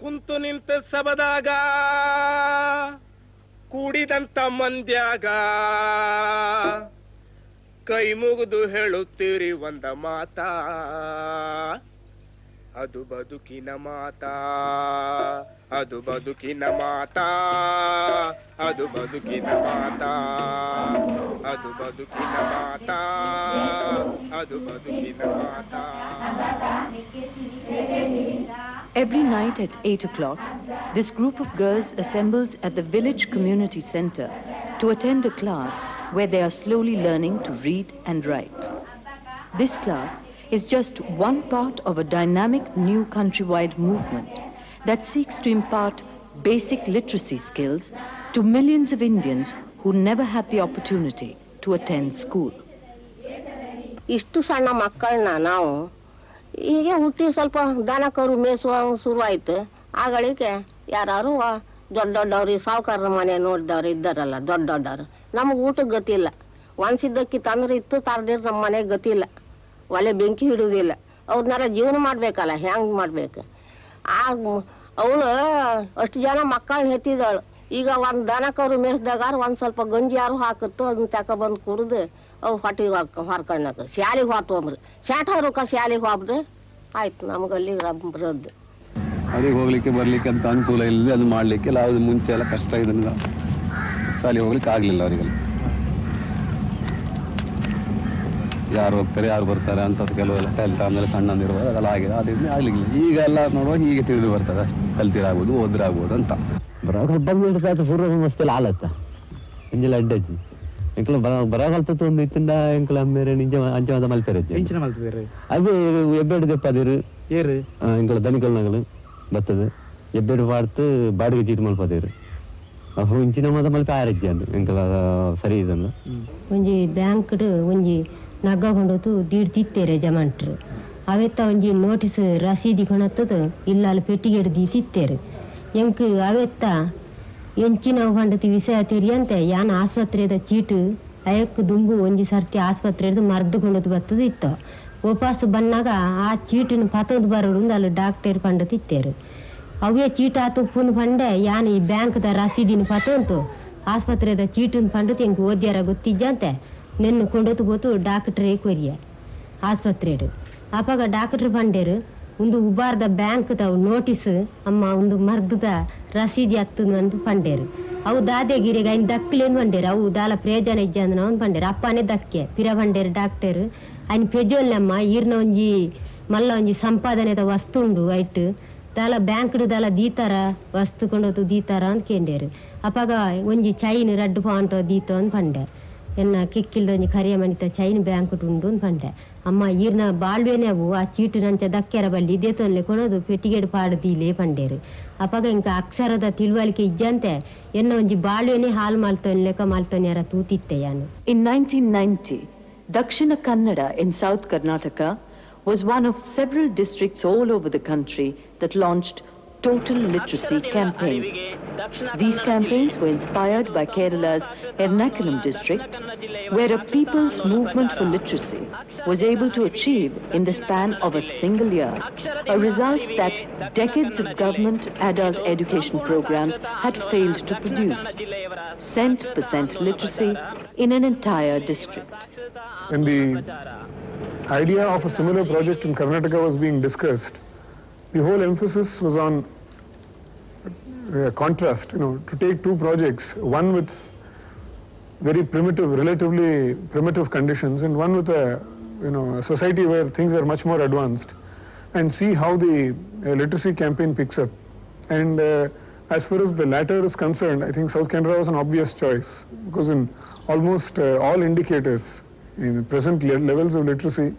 ಕುಂತು ನಿಂತ ಸಬದಾಗ, ಕೂಡಿದಂತ ಮಂದ್ಯಾಗ. ಕೈ ಮುಗಿದು ಹೇಳುತ್ತೀರಿ ಒಂದ ಮಾತಾ, ಅದು ಬದುಕಿನ ಮಾತಾ, ಅದು ಬದುಕಿನ ಮಾತಾ, ಅದು ಬದುಕಿನ ಮಾತಾ, ಅದು ಬದುಕಿನ ಮಾತಾ, ಅದು ಬದುಕಿನ ಮಾತಾ. Every night at 8 o'clock, this group of girls assembles at the village community center to attend a class where they are slowly learning to read and write. This class is just one part of a dynamic new countrywide movement that seeks to impart basic literacy skills to millions of Indians who never had the opportunity to attend school. ಇಷ್ಟು ಸಣ್ಣ ಮಕ್ಕಳನ್ನ ನಾವು ಹೀಗೆ ಹುಟ್ಟಿ ಸ್ವಲ್ಪ ದನ ಕರು ಮೇಯಿಸುವ ಶುರು ಆಯ್ತು. ಆಗಳಿಗೆ ಯಾರು ದೊಡ್ಡ ದೊಡ್ಡವ್ರು ಸಾವುಕಾರ ಮನೆ ನೋಡಿದವ್ರು ಇದ್ದಾರಲ್ಲ, ದೊಡ್ಡ ದೊಡ್ಡವ್ರು. ನಮಗೆ ಊಟಕ್ಕೆ ಗತಿಲ್ಲ ಒಣಸಿದ್ದಕ್ಕಿ ತಂದ್ರೆ ಇತ್ತು ತರದಿರ್ ನಮ್ಮ ಮನೆಗೆ ಗತಿಲ್ಲ ಒಲೆ ಬೆಂಕಿ ಹಿಡುದಿಲ್ಲ ಅವ್ರನ್ನೆಲ್ಲ ಜೀವನ ಮಾಡ್ಬೇಕಲ್ಲ ಹೆಂಗ್ ಮಾಡ್ಬೇಕು? ಆ ಅವಳು ಅಷ್ಟು ಜನ ಮಕ್ಕಳನ್ನ ಹೆತ್ತಿದವಳು ಈಗ ಒಂದು ದನ ಕರು ಮೇಯ್ಸ್ದಾಗ ಒಂದು ಸ್ವಲ್ಪ ಗಂಜಿ ಯಾರು ಹಾಕುತ್ತೋ ಅದನ್ನ ತಕೊಬಂದು ಕುಡಿದು ಹೊಟ್ಟಿಗೆ ಹೊರ್ಕೊಂಡಾಕ. ಶಾಲಿಗೆ ಹೊತ್ತೊಂಬ್ರಿ ಶಾಟ ರೊಕ್ಕ ಶಾಲಿಗೆ ಹೋಗ್ದು ಆಯ್ತು ನಮ್ಗೆ ಅಲ್ಲಿ ಬರೋದು. ಅಲ್ಲಿಗೆ ಹೋಗ್ಲಿಕ್ಕೆ ಬರ್ಲಿಕ್ಕೆ ಅಂತ ಅನುಕೂಲ ಇಲ್ಲದೆ ಅದು ಮಾಡ್ಲಿಕ್ಕೆ ಎಲ್ಲ ಅದು ಮುಂಚೆ ಎಲ್ಲ ಕಷ್ಟ ಇದನ್ನ ಶಾಲೆಗೆ ಹೋಗ್ಲಿಕ್ಕೆ ಆಗ್ಲಿಲ್ಲ ಅವರಿಗೆಲ್ಲ. ಯಾರು ಹೋಗ್ತಾರೆ ಯಾರು ಬರ್ತಾರೆ ಅಂತ ಕೆಲವೆಲ್ಲ ಕಲಿತ ಆಮೇಲೆ ಸಣ್ಣಂದಿರ್ಬೋದು ಅದೆಲ್ಲ ಆಗಿದೆ. ಅದರಿಂದ ಆಗ್ಲಿಲ್ಲ ಈಗ ಎಲ್ಲ ನೋಡುವಾಗ ಹೀಗೆ ತಿಳಿದು ಬರ್ತದೆ. ಕಲ್ತಿರಾಗ್ಬೋದು ಓದ್ರಾಗ್ಬೋದು ಅಂತ. ಬರೋ ಕಾಯ್ತು ಪೂರ್ವ ಸಮಸ್ಯೆ ಆಲತ್ತ ಇಂಜಿಲ್ಲ ಅಡ್ಡಜ್ಜಿ ಎಂಕಲ ಬರೋಕಾಲ್ತತ್ತು ಒಂದು ಇತ್ತಿಂದ ಎಂಕಲ ಮೇರೆ ನಿಂಜ ಅಂಚವಾದ ಮಲ್ಪೆರೆ ಇಂಚನ ಮಲ್ತಿದ್ದೀರಿ ಅದು ಎಬ್ಬೇಡು ದೆಪ್ಪದಿರು ಏರು. ಎಂಕಲ ದನಿಕಲ್ನಗಳು ಬರ್ತದೆ. ಎಬ್ಬೇಡು ಪಾಡ್ತು ಬಾಡಿಗೆ ಚೀಟ್ ಮಲ್ಪದಿರು ಅವು ಇಂಚಿನ ಮಾದ ಮಲ್ಪ ಆರಜ್ಜಿ ಅಂದು ಎಂಕಲ ಸರಿ ಇದನ್ನು ಒಂಜಿ ಬ್ಯಾಂಕ್ಡ್ ಒಂಜಿ ನಗ್ಗ ಕೊಂಡೋತು ದೀಡ್ ತಿತ್ತೇರೆ ಜಮಾಂಟ್ರು. ಅವೆತ್ತ ಒಂಜಿ ನೋಟಿಸ್ ರಸೀದಿ ಕೊಣತ್ತದು ಇಲ್ಲಾಲ ಪೆಟ್ಟಿಗೆ ಹಿಡ್ದು ತಿತ್ತೇರು ಎಂಕ್ ಅವೆತ್ತ ಎಂಚಿನ ಹೊಂಡತಿ ವಿಷಯ ತಿರಿಯಂತೆ ಯಾನ ಆಸ್ಪತ್ರೆದ ಚೀಟು, ಅಯಕ್ ದುಂಬು ಒಂಜಿ ಸರ್ತಿ ಆಸ್ಪತ್ರೆದು ಮರ್ದು ಕೊಂಡದು ಬತ್ತದು ಇತ್ತು. ವಾಪಸ್ ಬಂದಾಗ ಆ ಚೀಟಿನ ಪತೊಂದು ಬರೋಡು ಅಲ್ಲಿ ಡಾಕ್ಟರ್ ಪಂಡ ತಿತ್ತೇರು ಅವೇ ಚೀಟ ತುಪ್ಪುನ ಪಂಡೆ ಯಾನ್ ಈ ಬ್ಯಾಂಕ್ದ ರಸೀದಿನ ಪತೊಂತು. ಆಸ್ಪತ್ರೆದ ಚೀಟಿನ ಪಂಡತಿ ಹಿಂಗೆ ಓದ್ಯಾರ ಗೊತ್ತಿಜ್ಜಂತೆ ನಿನ್ನ ಕೊಂಡೊತ್ತು ಬೋತು ಡಾಕ್ಟ್ರೇ ಕೊರಿಯ, ಆಸ್ಪತ್ರೆಡು. ಅಪಾಗ ಡಾಕ್ಟರ್ ಪಂಡೇರು ಒಂದು ಉಬಾರ್ದ ಬ್ಯಾಂಕ್ದ ನೋಟಿಸ್ ಅಮ್ಮ ಒಂದು ಮರ್ದದ ರಸೀದಿ ಹತ್ತದು ಅಂತ ಪಂಡೇರು ಅವು ದಾದೆ ಗಿರಿಗೆ ಐನ್ ದಕ್ಕಲೇನು ಪಂಡೇರು ಅವು ದಾಲ ಪ್ರಯೋಜನ ಇಜ್ಜ ಅಂದ್ ಅವ್ನು ಪಂಡೇರು ಅಪ್ಪನೇ ದಕ್ಕೆ ಪಿರ ಪಂಡೇರು ಡಾಕ್ಟರ್ ಐನ್ ಪೆಜೋಲ್ಲಮ್ಮ ಈರ್ನ ಒಂಜಿ ಮಲ್ಲ ಒಂಜಿ ಸಂಪಾದನೆದ ವಸ್ತು ಉಂಡು ಐಟ್ ದಾಲ ಬ್ಯಾಂಕ್ಡ್ ದಾಲ ದೀತಾರ ವಸ್ತು ಕೊಂಡೋತು ದೀತಾರ ಅಂತ ಕೇಂಡೇರು ಅಪಾಗ ಒಂಜಿ ಚೈನ್ ರಡ್ಡು ಪಾಂಟ ದೀತೋ ಅಂತ ಪಂಡೆ ಎನ್ನ ಕಿಕ್ಕಿಲ್ದ ಒಂಜಿ ಕರಿಯ ಮಣಿತ ಚೈನ್ ಬ್ಯಾಂಕ್ ಉಂಡು ಅಂತ ಪಂಡೆ ಅಮ್ಮ ಈರ್ನ ಬಾಳ್ವೇನೆ ಅವು ಆ ಚೀಟು ನಂಚ ದಕ್ಕೆರ ಬಳ್ಳಿ ಇದೇ ತೊಂದ್ಲೆ ಕೊಡೋದು ಪೆಟ್ಟಿಗೆಡ್ ಪಾಡದಿ ಇಲ್ಲೇ ಪಂಡೇರು. ಅಪಾಗ ಇಂಕ ಅಕ್ಷರದ ತಿಳುವಳಿಕೆ ಇಜ್ಜಂತೆ ಎನ್ನ ಒಂಜಿ ಬಾಳ್ವೇನೆ ಹಾಲ್ ಮಾಲ್ತೋನ್ ಲೆಕ್ಕ ಮಾಲ್ತೋನ್ ಯಾರ ತೂತಿತ್ತೆ ಯಾನು. In nineteen ninety Dakshina Kannada in south Karnataka was one of several districts all over the country that launched total literacy campaigns These campaigns were inspired by Kerala's Ernakulam district, where a people's movement for literacy was able to achieve in the span of a single year, a result that decades of government adult education programs had failed to produce. Cent percent literacy in an entire district. When the idea of a similar project in Karnataka was being discussed, the whole emphasis was on uh, contrast, you know, to take two projects, one with very primitive, relatively primitive conditions, and one with a, you know, a society where things are much more advanced, and see how the uh, literacy campaign picks up. And uh, as far as the latter is concerned, I think South Canada was an obvious choice because in almost uh, all indicators, in present le- levels of literacy,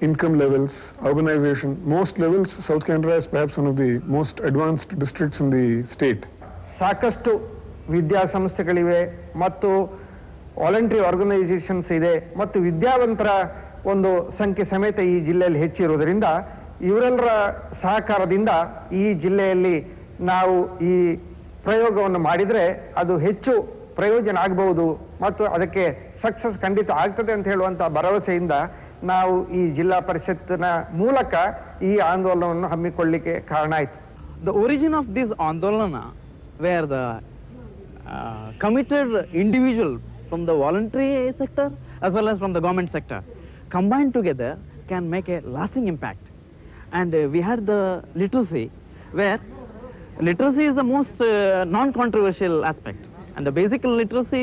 income levels, urbanization, most levels, South Canada is perhaps one of the most advanced districts in the state. ಸಾಕಷ್ಟು ವಿದ್ಯಾಸಂಸ್ಥೆಗಳಿವೆ ಮತ್ತು voluntary organisations ಇದೆ ಮತ್ತು ವಿದ್ಯಾವಂತರ ಒಂದು ಸಂಖ್ಯೆ ಸಮೇತ ಈ ಜಿಲ್ಲೆಯಲ್ಲಿ ಹೆಚ್ಚಿರುವುದರಿಂದ ಇವರೆಲ್ಲರ ಸಹಕಾರದಿಂದ ಈ ಜಿಲ್ಲೆಯಲ್ಲಿ ನಾವು ಈ ಪ್ರಯೋಗವನ್ನು ಮಾಡಿದರೆ ಅದು ಹೆಚ್ಚು ಪ್ರಯೋಜನ ಆಗಬಹುದು ಮತ್ತು ಅದಕ್ಕೆ ಸಕ್ಸಸ್ ಖಂಡಿತ ಆಗ್ತದೆ ಅಂತ ಹೇಳುವಂಥ ಭರವಸೆಯಿಂದ ನಾವು ಈ ಜಿಲ್ಲಾ ಪರಿಷತ್ತಿನ ಮೂಲಕ ಈ ಆಂದೋಲನವನ್ನು ಹಮ್ಮಿಕೊಳ್ಳಿಕ್ಕೆ ಕಾರಣ ಆಯಿತು. The origin of this andolana were the committed individual from the voluntary sector as well as from the government sector combine together can make a lasting impact and we had the literacy where literacy is the most non controversial aspect and the basically literacy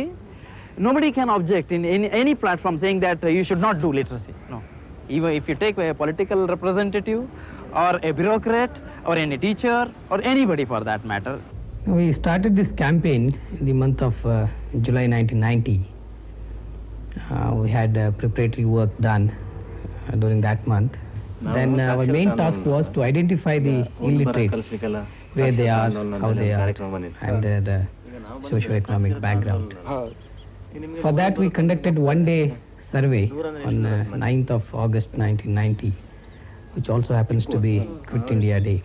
nobody can object in any, any platform saying that uh, you should not do literacy. No. Even if you take a political representative or a bureaucrat or any teacher or anybody for that matter, We started this campaign in the month of uh, July 1990. Uh, we had uh, preparatory work done uh, during that month. then uh, our main task was to identify the illiterates, where they are, how they are, and their uh, socio-economic background. For that, we conducted one-day survey on uh, 9th of August 1990, which also happens to be Quit India Day.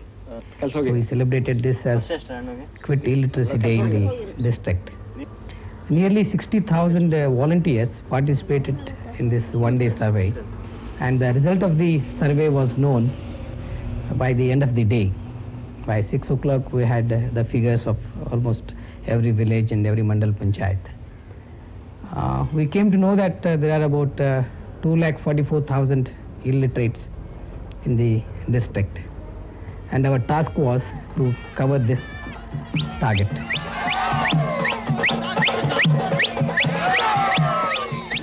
So we celebrated this as Quit Illiteracy Day in the district. Nearly 60,000 uh, volunteers participated in this one-day survey, and the result of the survey was known by the end of the day. By 6 o'clock, we had uh, the figures of almost every village and every mandal panchayat. Uh, we came to know that uh, there are about uh, 2,44,000 illiterates in the district and our task was to cover this target.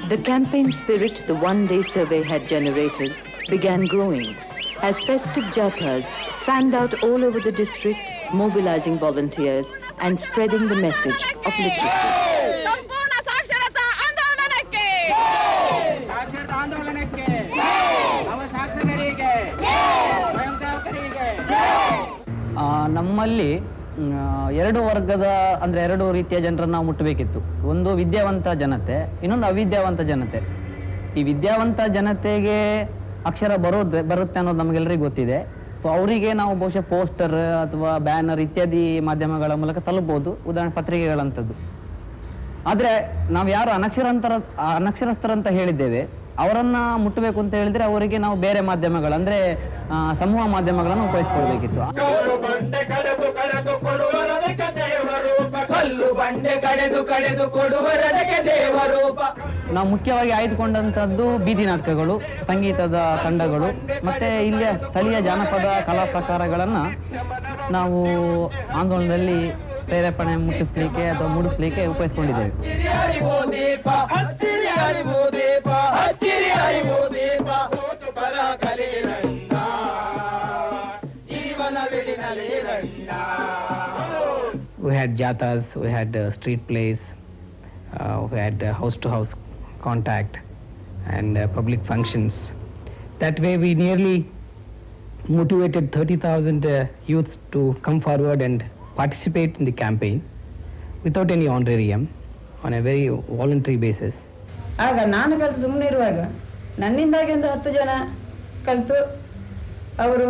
The campaign spirit the one-day survey had generated began growing as festive jathas fanned out all over the district, mobilizing volunteers and spreading the message of literacy. ನಮ್ಮಲ್ಲಿ ಎರಡು ವರ್ಗದ, ಅಂದ್ರೆ ಎರಡು ರೀತಿಯ ಜನರನ್ನು ನಾವು ಮುಟ್ಟಬೇಕಿತ್ತು ಒಂದು ವಿದ್ಯಾವಂತ ಜನತೆ, ಇನ್ನೊಂದು ಅವಿದ್ಯಾವಂತ ಜನತೆ. ಈ ವಿದ್ಯಾವಂತ ಜನತೆಗೆ ಅಕ್ಷರ ಬರೋದು, ಬರುತ್ತೆ ಅನ್ನೋದು ನಮಗೆಲ್ಲರಿಗೂ ಗೊತ್ತಿದೆ. ಸೊ ಅವರಿಗೆ ನಾವು ಬಹುಶಃ ಪೋಸ್ಟರ್ ಅಥವಾ ಬ್ಯಾನರ್ ಇತ್ಯಾದಿ ಮಾಧ್ಯಮಗಳ ಮೂಲಕ ತಲುಪಬಹುದು ಉದಾಹರಣೆ ಪತ್ರಿಕೆಗಳಂಥದ್ದು. ಆದರೆ ನಾವು ಯಾರು ಅನಕ್ಷರಂತರ ಅನಕ್ಷರಸ್ಥರಂತ ಹೇಳಿದ್ದೇವೆ ಅವರನ್ನ ಮುಟ್ಟಬೇಕು ಅಂತ ಹೇಳಿದ್ರೆ ಅವರಿಗೆ ನಾವು ಬೇರೆ ಮಾಧ್ಯಮಗಳು ಅಂದ್ರೆ ಸಮೂಹ ಮಾಧ್ಯಮಗಳನ್ನು ಉಪಯೋಗಿಸ್ಕೊಳ್ಬೇಕಿತ್ತು. ನಾವು ಮುಖ್ಯವಾಗಿ ಆಯ್ದುಕೊಂಡಂತದ್ದು ಬೀದಿ ನಾಟಕಗಳು ಸಂಗೀತದ ತಂಡಗಳು ಮತ್ತೆ ಇಲ್ಲಿಯ ಸ್ಥಳೀಯ ಜಾನಪದ ಕಲಾ ಪ್ರಕಾರಗಳನ್ನ ನಾವು ಆಂದೋಲನದಲ್ಲಿ ಪ್ರೇರೇಪಣೆ ಮುಟ್ಟಿಸ್ಲಿಕ್ಕೆ ಅಥವಾ ಮೂಡಿಸ್ಲಿಕ್ಕೆ ಉಪಯೋಗಿಸ್ಕೊಂಡಿದ್ದೇವೆ ಹಚ್ಚಿರಿ ಹರಿವೋ ದೀಪ ಹಚ್ಚಿರಿ ಹರಿವೋ ದೀಪ ಹಚ್ಚಿರಿ ಹರಿವೋ ದೀಪ ಕೂತು ಬರ ಕಲಿರಣ್ಣ ಜೀವನವಿಡಿನಲಿರಣ್ಣ We had jatas, we had uh, street plays, uh, we had uh, house-to-house contact and uh, public functions. That way we nearly motivated 30,000 uh, youths to come forward and participate in the campaign without any honorarium on a very voluntary basis. ಆಗ ನಾನು ಕಲಿತು ಸುಮ್ಮನೆ ಇರುವಾಗ ನನ್ನಿಂದಾಗಿ ಒಂದು ಹತ್ತು ಜನ ಕಲಿತು ಅವರು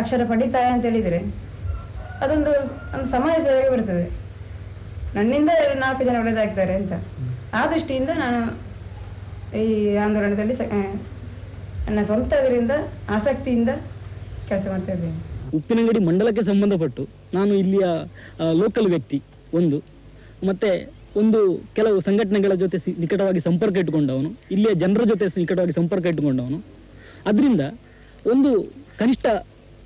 ಅಕ್ಷರ ಪಡಿತಾಯ ಅಂತ ಹೇಳಿದರೆ ಅದೊಂದು ಒಂದು ಸಮಾಜ ಸೇವೆಗೆ ಬರ್ತದೆ. ನನ್ನಿಂದ ಎರಡು ನಾಲ್ಕು ಜನ ಒಳ್ಳೆದಾಗ್ತಾರೆ ಅಂತ. ಆ ದೃಷ್ಟಿಯಿಂದ ನಾನು ಈ ಆಂದೋಲನದಲ್ಲಿ ನನ್ನ ಸ್ವಂತ ಇದರಿಂದ ಆಸಕ್ತಿಯಿಂದ ಕೆಲಸ ಮಾಡ್ತಾ ಇದ್ದೇನೆ. ಉಪ್ಪಿನಂಗಡಿ ಮಂಡಲಕ್ಕೆ ಸಂಬಂಧಪಟ್ಟು ನಾನು ಇಲ್ಲಿಯ ಲೋಕಲ್ ವ್ಯಕ್ತಿ, ಒಂದು. ಮತ್ತೆ ಒಂದು ಕೆಲವು ಸಂಘಟನೆಗಳ ಜೊತೆ ನಿಕಟವಾಗಿ ಸಂಪರ್ಕ ಇಟ್ಟುಕೊಂಡವನು. ಇಲ್ಲಿಯ ಜನರ ಜೊತೆ ನಿಕಟವಾಗಿ ಸಂಪರ್ಕ ಇಟ್ಟುಕೊಂಡವನು. ಅದರಿಂದ ಒಂದು ಕನಿಷ್ಠ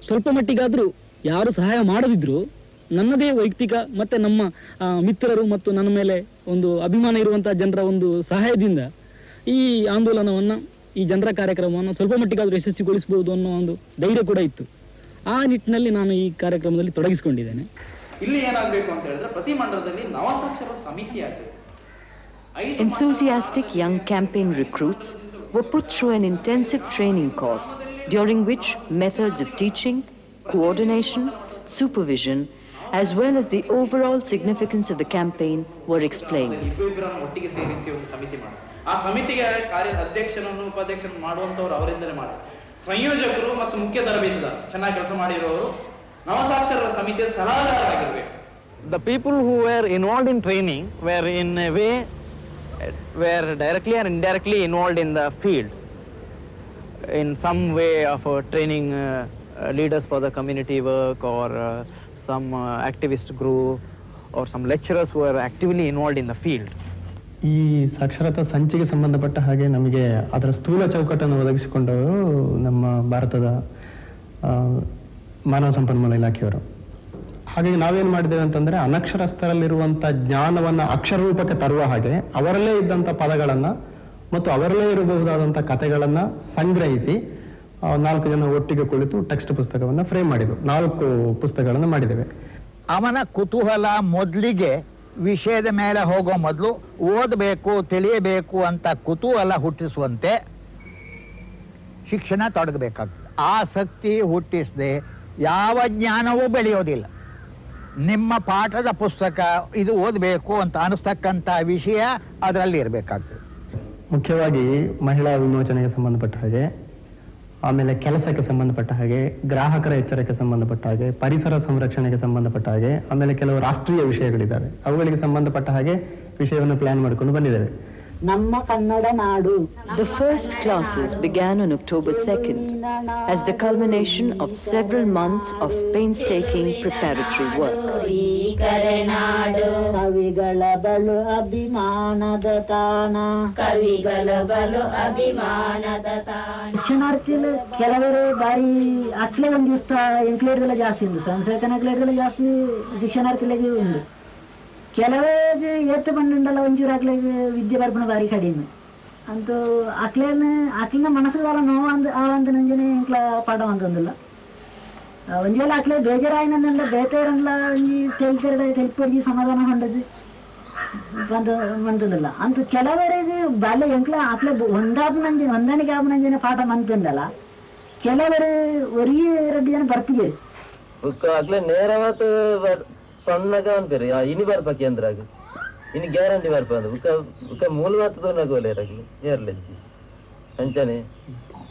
ಸ್ವಲ್ಪ ಮಟ್ಟಿಗಾದರೂ ಯಾರು ಸಹಾಯ ಮಾಡದಿದ್ರು ನನ್ನದೇ ವೈಯಕ್ತಿಕ ಮತ್ತೆ ನಮ್ಮ ಮಿತ್ರರು ಮತ್ತು ನನ್ನ ಮೇಲೆ ಒಂದು ಅಭಿಮಾನ ಇರುವಂತಹ ಜನರ ಒಂದು ಸಹಾಯದಿಂದ ಈ ಆಂದೋಲನವನ್ನ, ಈ ಜನರ ಕಾರ್ಯಕ್ರಮವನ್ನು ಸ್ವಲ್ಪ ಮಟ್ಟಿಗಾದರೂ ಯಶಸ್ವಿಗೊಳಿಸಬಹುದು ಅನ್ನೋ ಒಂದು ಧೈರ್ಯ ಕೂಡ ಇತ್ತು. ಆ ನಿಟ್ಟಿನಲ್ಲಿ ನಾನು ಈ ಕಾರ್ಯಕ್ರಮದಲ್ಲಿ ತೊಡಗಿಸಿಕೊಂಡಿದ್ದೇನೆ ಇಲ್ಲಿ ಏನಾಗಬೇಕು ಅಂತ ಹೇಳಿದ್ರೆ ಪ್ರತಿ ಮಂಡಲದಲ್ಲಿ ನವಸಾಕ್ಷರ ಸಮಿತಿ ಆಗಬೇಕು Enthusiastic young campaign recruits were put through an intensive training course during which methods of teaching, coordination, supervision, as well as the overall significance of the campaign were explained. ಇಬ್ಬಿಬ್ಬರನ್ನು ಒಟ್ಟಿಗೆ ಸೇರಿಸಿ ಒಂದು ಸಮಿತಿ ಮಾಡಿ ಆ ಸಮಿತಿಗೆ ಕಾರ್ಯ ಅಧ್ಯಕ್ಷನನ್ನು ಉಪಾಧ್ಯಕ್ಷರನ್ನು ಮಾಡುವಂತವ್ರು ಅವರಿಂದಲೇ ಮಾಡಿ ಸಂಯೋಜಕರು ಮತ್ತು ಮುಖ್ಯ ತರಬೇತಿದಾರ ಚೆನ್ನಾಗಿ ಕೆಲಸ ಮಾಡಿರೋರು ನವಸಾಕ್ಷರರ ಸಮಿತಿಯ ಸಲಹಾಗಾರರಾಗಿರ್ಬೇಕು The people who were involved in training were in a way were directly or indirectly involved in the field in some way of uh, training uh, uh, leaders for the community work or uh, some uh, activist group or some lecturers who are actively involved in the field. ಈ ಸಾಕ್ಷರತಾ ಸಂಚಿಗೆ ಸಂಬಂಧಪಟ್ಟ ಹಾಗೆ ನಮಗೆ ಅದರ ಸ್ಥೂಲ ಚೌಕಟ್ಟನ್ನು ಒದಗಿಸಿಕೊಂಡವರು ನಮ್ಮ ಭಾರತದ ಮಾನವ ಸಂಪನ್ಮೂಲ ಇಲಾಖೆಯವರು. ಹಾಗಾಗಿ ನಾವೇನು ಮಾಡಿದ್ದೇವೆ ಅಂತಂದರೆ ಅನಕ್ಷರಸ್ಥರಲ್ಲಿರುವಂಥ ಜ್ಞಾನವನ್ನು ಅಕ್ಷರರೂಪಕ್ಕೆ ತರುವ ಹಾಗೆ ಅವರಲ್ಲೇ ಇದ್ದಂಥ ಪದಗಳನ್ನು ಮತ್ತು ಅವರಲ್ಲೇ ಇರಬಹುದಾದಂಥ ಕಥೆಗಳನ್ನು ಸಂಗ್ರಹಿಸಿ ನಾಲ್ಕು ಜನ ಒಟ್ಟಿಗೆ ಕುಳಿತು ಟೆಕ್ಸ್ಟ್ ಪುಸ್ತಕವನ್ನು ಫ್ರೇಮ್ ಮಾಡಿದ್ವು ನಾಲ್ಕು ಪುಸ್ತಕಗಳನ್ನು ಮಾಡಿದ್ದೇವೆ. ಅವನ ಕುತೂಹಲ ಮೊದಲಿಗೆ ವಿಷಯದ ಮೇಲೆ ಹೋಗೋ ಮೊದಲು ಓದಬೇಕು, ತಿಳಿಯಬೇಕು ಅಂತ ಕುತೂಹಲ ಹುಟ್ಟಿಸುವಂತೆ ಶಿಕ್ಷಣ ತೊಡಗಬೇಕಾಗ್ತದೆ. ಆಸಕ್ತಿ ಹುಟ್ಟಿಸದೆ ಯಾವ ಜ್ಞಾನವೂ ಬೆಳೆಯೋದಿಲ್ಲ. ನಿಮ್ಮ ಪಾಠದ ಪುಸ್ತಕ ಇದು ಓದಬೇಕು ಅಂತ ಅನಿಸ್ತಕ್ಕಂಥ ವಿಷಯ ಅದರಲ್ಲಿ ಇರಬೇಕಾಗ್ತದೆ. ಮುಖ್ಯವಾಗಿ ಮಹಿಳಾ ವಿಮೋಚನೆಗೆ ಸಂಬಂಧಪಟ್ಟ ಹಾಗೆ ಆಮೇಲೆ ಕೆಲಸಕ್ಕೆ ಸಂಬಂಧಪಟ್ಟ ಹಾಗೆ ಗ್ರಾಹಕರ ಎಚ್ಚರಕ್ಕೆ ಸಂಬಂಧಪಟ್ಟ ಹಾಗೆ ಪರಿಸರ ಸಂರಕ್ಷಣೆಗೆ ಸಂಬಂಧಪಟ್ಟ ಹಾಗೆ, ಆಮೇಲೆ ಕೆಲವು ರಾಷ್ಟ್ರೀಯ ವಿಷಯಗಳಿದ್ದಾವೆ. ಅವುಗಳಿಗೆ ಸಂಬಂಧಪಟ್ಟ ಹಾಗೆ ವಿಷಯವನ್ನು ಪ್ಲಾನ್ ಮಾಡಿಕೊಂಡು ಬಂದಿದ್ದೇವೆ. The first classes began on October 2nd as the culmination of several months of painstaking preparatory work. ಕವಿಗಳ ಬಲು ಅಭಿಮಾನದ ತಾಣ ಕವಿಗಳ ಬಲು ಅಭಿಮಾನದ ತಾಣ ಶಿಕ್ಷಣಾರ್ಥಿಗಳು ಕೆಲವರು ಬಾರಿ ಅಟ್ಲೇ ಒಂದು ದಿವಸ ಎಂಕ್ಲೇಟ್ಗಳ ಜಾಸ್ತಿ ಉಂಟು ಸಂಸೇತನ ಎಂಕ್ಲೇಟ್ಗಳ ಜಾಸ್ತಿ ಶಿಕ್ಷಣಾರ್ಥಿಗಳಿಗೆ ಉಂಟು ಕೆಲವರಿಗೆ ಎತ್ತು ಪಂಡುಂಡಲ್ಲ ಒಂಚೂರು ವಿದ್ಯೆ ಬರ್ಪಣ ಬಾರಿ ಕಡಿಮೆ. ಅಂತೂ ಅಕ್ಲೇನ ಅಕ್ಲಿನ ಮನಸ್ಸುಗಾಲ ನೋವು ಅಂದ ಆ ಒಂದು ನಂಜನೆ ಇಂಕ್ಲ ಪಾಠ ಅಂತಂದಿಲ್ಲ. ಒಂಜೇಲ ಅಕ್ಲೆ ಬೇಜಾರಾಯಿನಂದ ಬೇತೇರಲ್ಲ ಒಂಜಿ ತೆಲ್ತೆರಡ ತೆಲ್ಪೊಡ್ಜಿ ಸಮಾಧಾನ ಹೊಂಡದು ಬಂದು ಮಂತದಿಲ್ಲ ಅಂತ ಕೆಲವರಿಗೆ ಬಾಲ್ಯ ಎಂಕ್ಲ ಅಕ್ಲೆ ಒಂದಾಪನಂಜನೆ ಹೊಂದಾಣಿಕೆ ಆಪನಂಜನೆ ಪಾಠ ಮಂತಂದಲ್ಲ ಕೆಲವರು ಒರಿ ಎರಡು ಜನ ಬರ್ತಿದ್ದೀರಿ ನೇರವಾತ ಸಣ್ಣಗ ಅನ್ಪೇರಿ ಇನಿ ಬರ್ಪ ಕೇಂದ್ರಾಗ ಇನಿ ಗ್ಯಾರಂಟಿ ಬರ್ಪ ಅಂದ ಬುಕ್ಕ ಬುಕ್ಕ ಮೂಲವಾತ ತೋನಾಗೋಲೆ ಇರಾಗ್ಲಿ ಏರ್ಲೆಜ್ಜಿ ಅಂಚನೆ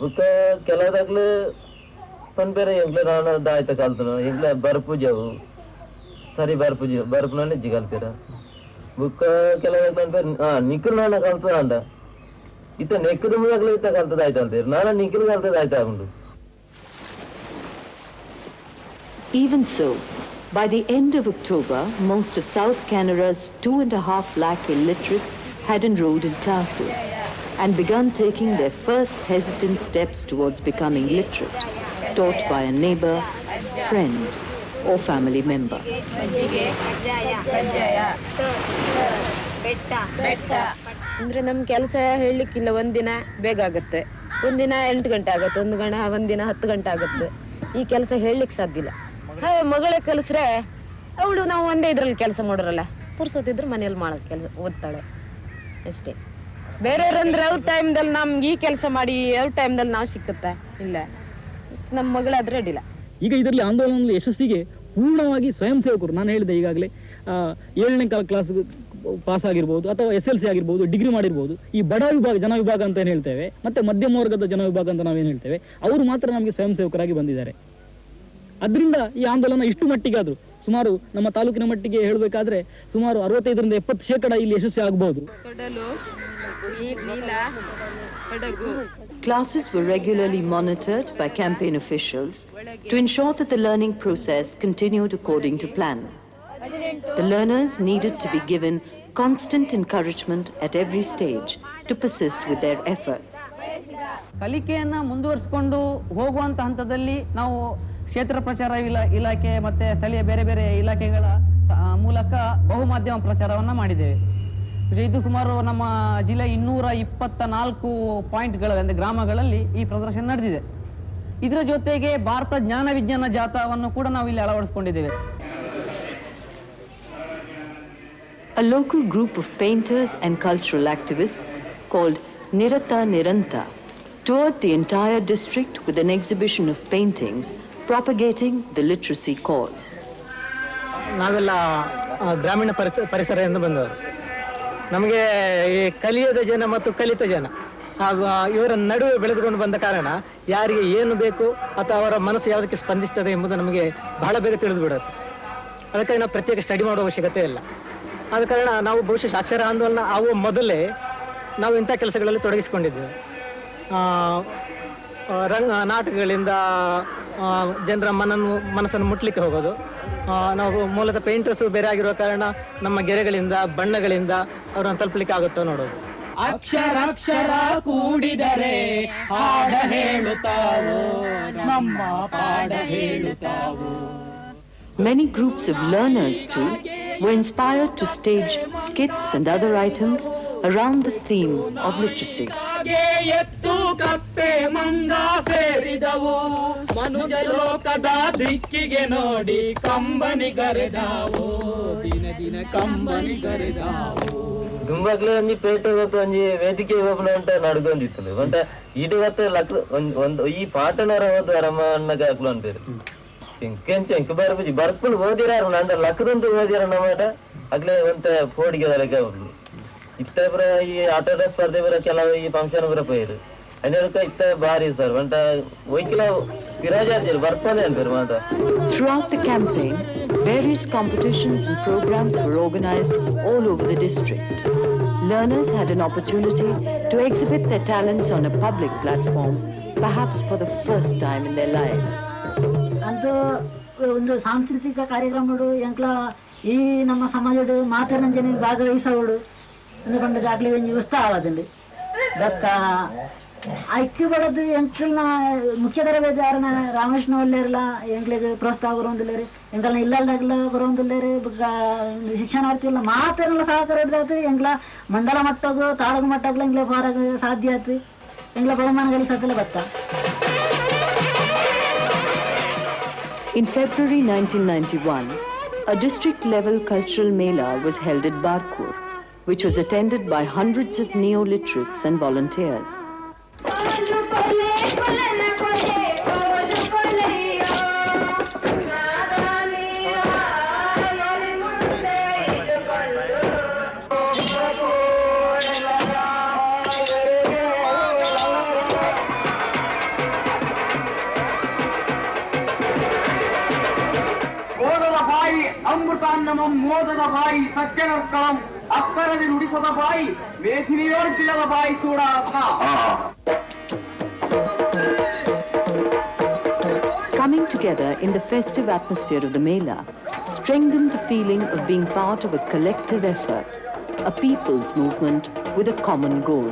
ಬುಕ್ಕ ಕೆಲವದಾಗ್ಲು ಪನ್ಪೇರ ಎಂಗ್ಲೆ ನಾನು ದಾಯ್ತ ಕಲ್ತನು ಎಂಗ್ಲೆ ಬರ್ಪುಜವು ಸರಿ ಬರ್ಪುಜಿ ಬರ್ಪುನ ನೆಜ್ಜಿ ಕಲ್ತೀರ ಬುಕ್ಕ ಕೆಲವದಾಗ ಪನ್ಪೇರ್ ಹಾ ನಿಕ್ರು ನಾನ ಕಲ್ತದ ಅಂಡ ಇತ್ತ ನೆಕ್ಕದ ಮುಗಾಗ್ಲೆ ಇತ್ತ ಕಲ್ತದ ಆಯ್ತು ಅಂತೀರಿ ನಾನು ನಿಕ್ರು ಕಲ್ತದ ಆಯ್ತಾ ಉಂಡು Even so, by the end of October, most of South Canara's two and a half lakh illiterates had enrolled in classes and begun taking their first hesitant steps towards becoming literate, taught by a neighbor, friend, or family member. ಮಜ್ಜಿಗೆ ಕಜ್ಜಾಯ ಕಜ್ಜಾಯ ಬೆಟ್ಟ ಬೆಟ್ಟ ಅಂದ್ರೆ ನಮ್ ಕೆಲಸ ಹೇಳಲಿಕ್ಕಿಲ್ಲ ಒಂದಿನ ಬೇಗ ಆಗುತ್ತೆ ಒಂದಿನ ಎಂಟು ಗಂಟೆ ಆಗುತ್ತೆ ಒಂದು ಗಣ ಒಂದಿನ ಹತ್ತು ಗಂಟೆ ಆಗುತ್ತೆ ಈ ಕೆಲಸ ಹೇಳಲಿಕ್ಕೆ ಸಾಧ್ಯ ಇಲ್ಲ ಹಾ ಮಗಳೇ ಕಲಿಸ್ರೆ. ಅವಳು ನಾವು ಒಂದೇ ಇದ್ರಲ್ಲಿ ಕೆಲಸ ಮಾಡೋರಲ್ಲ. ಪುರ್ಸೋತಿದ್ರು ಮನೇಲಿ ಮಾಡೋದು ಕೆಲಸ, ಓದ್ತಾಳೆ. ಅಷ್ಟೇ. ಬೇರೆಯವ್ರಂದ್ರೆ ಅವ್ರ ಟೈಮ್ದಲ್ಲಿ ನಮ್ಗೆ ಈ ಕೆಲಸ ಮಾಡಿ, ಅವ್ರ ಟೈಮ್ದಲ್ಲಿ ನಾವು ಸಿಕ್ಕುತ್ತಾ? ಇಲ್ಲ. ನಮ್ಮ ಮಗಳಾದ್ರೆ ಅಡ್ಡಿಲ್ಲ ಈಗ ಇದರಲ್ಲಿ ಆಂದೋಲನದಲ್ಲಿ ಯಶಸ್ಸಿಗೆ ಪೂರ್ಣವಾಗಿ ಸ್ವಯಂ ಸೇವಕರು, ನಾನು ಹೇಳಿದೆ ಈಗಾಗಲೇ ಏಳನೇ ಕಾಲ ಕ್ಲಾಸ್ ಪಾಸ್ ಆಗಿರ್ಬೋದು ಅಥವಾ ಎಸ್ ಎಲ್ ಸಿ ಆಗಿರ್ಬೋದು ಡಿಗ್ರಿ ಮಾಡಿರ್ಬೋದು. ಈ ಬಡ ವಿಭಾಗ, ಜನ ವಿಭಾಗ ಅಂತ ಏನು ಹೇಳ್ತೇವೆ, ಮತ್ತೆ ಮಧ್ಯಮ ವರ್ಗದ ಜನ ವಿಭಾಗ ಅಂತ ನಾವೇನು ಹೇಳ್ತೇವೆ, ಅವರು ಮಾತ್ರ ನಮಗೆ ಸ್ವಯಂ ಸೇವಕರಾಗಿ ಬಂದಿದ್ದಾರೆ. ಅದರಿಂದ ಈ ಆಂದೋಲನ ಇಷ್ಟು ಮಟ್ಟಿಗಾದ್ರು ಸುಮಾರು ನಮ್ಮ ತಾಲೂಕಿನ ಮಟ್ಟಿಗೆ ಹೇಳಬೇಕಾದ್ರೆ ಸುಮಾರು ಅರವತ್ತೈದರಿಂದ ಎಪ್ಪತ್ತು ಶೇಕಡ ಇಲ್ಲಿ ಯಶಸ್ವಿ ಆಗಬಹುದು ಕೊಡಲು ನೀಲ ಹಡಗು Classes were regularly monitored by campaign officials to ensure that the learning process continued according to plan. The learners needed to be given constant encouragement at every stage to persist with their efforts. ಕಲಿಕೆಯನ್ನ ಮುಂದುವರಿಸಿಕೊಂಡು ಹೋಗುವಂತ ಹಂತದಲ್ಲಿ ನಾವು ಕ್ಷೇತ್ರ ಪ್ರಚಾರ ಇಲಾ ಇಲಾಖೆ ಮತ್ತೆ ಸ್ಥಳೀಯ ಬೇರೆ ಬೇರೆ ಇಲಾಖೆಗಳ ಮೂಲಕ ಬಹುಮಾಧ್ಯಮ ಪ್ರಚಾರವನ್ನ ಮಾಡಿದ್ದೇವೆ. ಇದು ಸುಮಾರು ನಮ್ಮ ಜಿಲ್ಲೆ ಇನ್ನೂರ ಇಪ್ಪತ್ತ ನಾಲ್ಕು ಪಾಯಿಂಟ್ಗಳ ಅಂದ್ರೆ ಗ್ರಾಮಗಳಲ್ಲಿ ಈ ಪ್ರದರ್ಶನ ನಡೆದಿದೆ. ಇದರ ಜೊತೆಗೆ ಭಾರತ ಜ್ಞಾನ ವಿಜ್ಞಾನ ಜಾಥಾವನ್ನು ಕೂಡ ನಾವು ಇಲ್ಲಿ ಅಳವಡಿಸಿಕೊಂಡಿದ್ದೇವೆ. A local group of painters and cultural activists called Nirata Niranta toured the entire district with an exhibition of paintings propagating the literacy cause. ನಾವೆಲ್ಲ ಗ್ರಾಮೀಣ ಪರಿಸರ ಪರಿಸರದಿಂದ ಬಂದವರು. ನಮಗೆ ಈ ಕಲಿಯದ ಜನ ಮತ್ತು ಕಲಿತ ಜನ ಇವರ ನಡುವೆ ಬೆಳೆದುಕೊಂಡು ಬಂದ ಕಾರಣ ಯಾರಿಗೆ ಏನು ಬೇಕು ಅಥವಾ ಅವರ ಮನಸ್ಸು ಯಾವುದಕ್ಕೆ ಸ್ಪಂದಿಸ್ತದೆ ಎಂಬುದು ನಮಗೆ ಬಹಳ ಬೇಗ ತಿಳಿದು ಬಿಡುತ್ತೆ ಅದಕ್ಕಾಗಿ ನಾವು ಪ್ರತ್ಯೇಕ ಸ್ಟಡಿ ಮಾಡುವ ಅವಶ್ಯಕತೆ ಇಲ್ಲ. ಆದ ಕಾರಣ ನಾವು ಬಹುಶಃ ಸಾಕ್ಷರ ಆಂದೋಲನ ಆಗುವ ಮೊದಲೇ ನಾವು ಇಂಥ ಕೆಲಸಗಳಲ್ಲಿ ತೊಡಗಿಸಿಕೊಂಡಿದ್ದೇವೆ. ರಂಗ ನಾಟಕಗಳಿಂದ ಜನರ ಮನನ್ನು ಮನಸ್ಸನ್ನು ಮುಟ್ಲಿಕ್ಕೆ ಹೋಗೋದು. ನಾವು ಮೂಲತಃ ಪೇಂಟರ್ಸು ಬೇರೆ ಆಗಿರುವ ಕಾರಣ ನಮ್ಮ ಗೆರೆಗಳಿಂದ ಬಣ್ಣಗಳಿಂದ ಅವರನ್ನು ತಲುಪಲಿಕ್ಕೆ ಆಗುತ್ತೋ ನೋಡೋದು. ಅಕ್ಷರಾಕ್ಷರ ಕೂಡಿದರೆ ಹಾಡ ಹೇಳುತ್ತಾವೋ ನಮ್ಮ ಪಾಡ ಹೇಳುತ್ತಾವೋ. Many groups of learners, too, were inspired to stage skits and other items around the theme of literacy. ಹಾಗೆ ಎತ್ತು ಕಪ್ಪೆ ಮಂಗ ಸೇರಿದವು. ಮನುಜ ಲೋಕದ ದಿಕ್ಕಿಗೆ ನೋಡಿ ಕಂಬನಿಗರೆದಾವು ದಿನ ದಿನ ಕಂಬನಿಗರೆದಾವು ದುಂಬಕ್ಲೆ ಒಂಜಿ ಪೇಟೆ ಗೊತ್ತು ಒಂಜಿ ವೇದಿಕೆ ಓಪನ ಅಂತ ನಡ್ಕೊಂಡಿತ್ತು. ಮತ್ತೆ ಇಡಿ ಮತ್ತೆ ಲಕ್ ಒಂದ್ ಒಂದು ಈ ಪಾಟನರ ಹೋದ ರಮ್ಮ ಅಣ್ಣಗ ಹಾಕ್ಲು ಅಂತೀರಿ ಎಂಕೆಂಚ ಎಂಕ ಬರ್ಬುಜಿ. ಬರ್ಪುಲ್ ಓದಿರಾರು ನಂದ ಲಕ್ಕದಂತೂ ಓದಿರ ನಮ್ಮಟ ಅಗ್ಲೆ ಒಂತ ಫೋಡಿಗೆ ಹೋಗ್ಲಿ. ಇತ್ತ ಬರ ಈ ಆಟದ ಸ್ಪರ್ಧೆ ಬರ ಕೆಲವು ಈ ಫಂಕ್ಷನ್ ಬರ ಪೋಯಿರು ಅನ್ಯರ್ಕ ಇತ್ತ ಬಾರಿ ಸರ್ ಒಂಟ ಒಯ್ಕಿಲ ಪಿರಾಜಾರ್ಜಿರು ಬರ್ಪನೆ ಅಂತೀರಿ ಮಾತ Throughout the campaign, various competitions and programs were organized all over the district. Learners had an opportunity to exhibit their talents on a public platform, perhaps for the first time in their lives. ಅಂತೂ ಒಂದು ಸಾಂಸ್ಕೃತಿಕ ಕಾರ್ಯಕ್ರಮಗಳು ಎಂಕ್ಲ ಈ ನಮ್ಮ ಸಮಾಜದ ಮಾತರಂಜನೆ ಭಾಗವಹಿಸೋಡು ಆಗ್ಲಿ ಒಂಜಿ ಉತ್ಸಾಹ ಆವದುಂಡು ದತ್ತ ಐಕ್ಯ ಬಡದು ಎಂಕ್ಲನ ಮುಖ್ಯ ತರಬೇತಿದಾರನ ರಾಮಕೃಷ್ಣ ಒಳ್ಳೆಯರ್ಲ ಎಂಕ್ಲಿಗೆ ಪ್ರೋತ್ಸಾಹ ಕೊರೊಂದುಲ್ಲೇರು ಎಂಕಲ್ನ ಇಲ್ಲಲ್ದಾಗ್ಲ ಕೊರೊಂದುಲ್ಲೇರು ಶಿಕ್ಷಣಾರ್ಥಿಗಳ ಮಾತೇನಲ್ಲ ಸಹಕಾರ ಹಿಡ್ದಾತು ಎಂಕ್ಲ ಮಂಡಲ ಮಟ್ಟಗು ತಾಳಗ ಮಟ್ಟಗ್ಲ ಎಂಕ್ಲ ಹೊರಗೆ ಸಾಧ್ಯ ಆಯ್ತು ಎಂಕ್ಲ ಬಹುಮಾನಗಳ ಗಳಿಸತ್ತಲ್ಲ ಬತ್ತ In February 1991, a district level cultural mela was held at Barkur, which was attended by hundreds of neo-literates and volunteers. ಅಕ್ಕರದಿ ನುಡಿಸದ ಬಾಯಿ ಮೇಧಿನಿಯೋರ್ಜಿಲ್ಲದ ಬಾಯಿ Sooda Coming together in the festive atmosphere of the Mela strengthened the feeling of being part of a collective effort, a people's movement with a common goal.